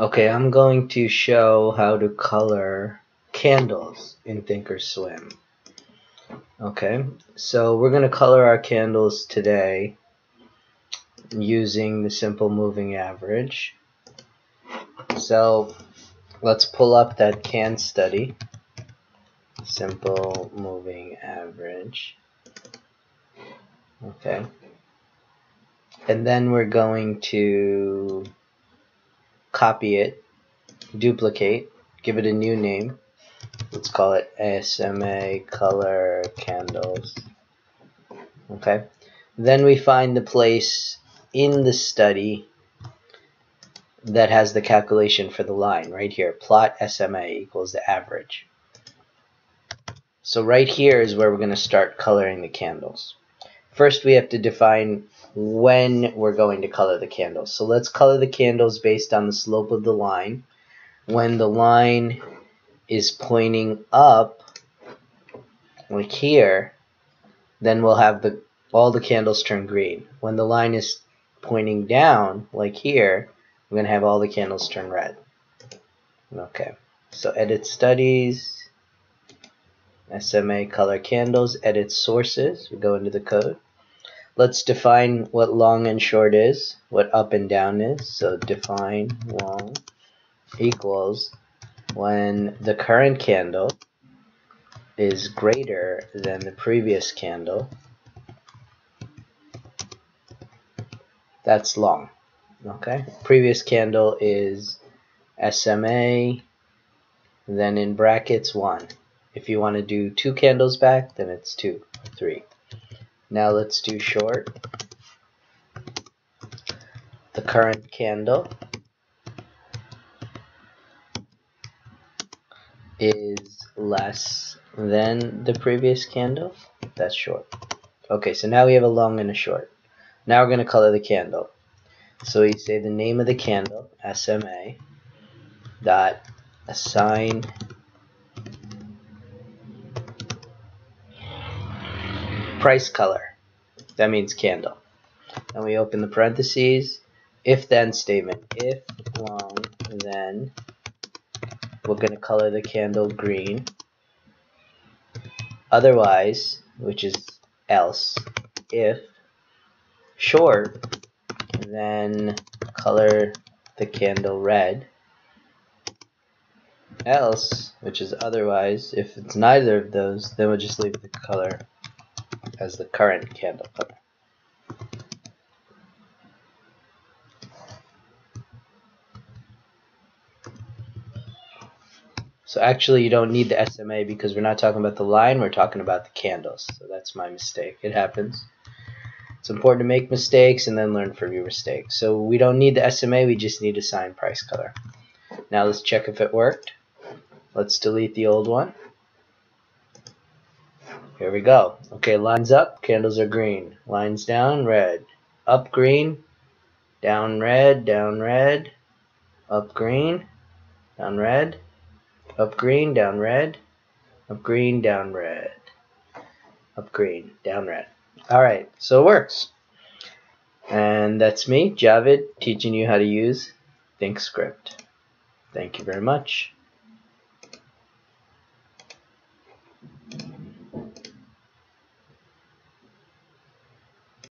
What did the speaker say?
Okay, I'm going to show how to color candles in Thinkorswim. Okay, so we're going to color our candles today using the simple moving average. So let's pull up that can study. Simple moving average. Okay. And then we're going to copy it, duplicate, give it a new name. Let's call it ASMA color candles. Okay. Then we find the place in the study that has the calculation for the line right here. Plot SMA equals the average. So right here is where we're going to start coloring the candles. First we have to define when we're going to color the candles. So let's color the candles based on the slope of the line. When the line is pointing up, like here, then we'll have the all the candles turn green. When the line is pointing down, like here, we're going to have all the candles turn red. Okay, so edit studies, SMA color candles, edit sources, we go into the code. Let's define what long and short is, what up and down is. So define long equals when the current candle is greater than the previous candle, that's long. Okay, previous candle is SMA, then in brackets 1. If you want to do two candles back, then it's 2, 3. Now let's do short. The current candle is less than the previous candle. That's short. Okay, so now we have a long and a short. Now we're going to color the candle. So we say the name of the candle, SMA, dot assign price color. That means candle. And we open the parentheses, if then statement. If long then we're going to color the candle green. Otherwise, which is else, if short, then color the candle red. Else, which is otherwise, if it's neither of those, then we'll just leave the color as the current candle color. So actually you don't need the SMA because we're not talking about the line, we're talking about the candles. So that's my mistake. It happens. It's important to make mistakes and then learn from your mistakes. So we don't need the SMA, we just need assign price color. Now let's check if it worked. Let's delete the old one. Here we go. Okay, lines up, candles are green. Lines down, red. Up green, down red, down red, up green, down red, up green, down red, up green, down red, up green, down red. Alright, so it works. And that's me, Javid, teaching you how to use ThinkScript. Thank you very much.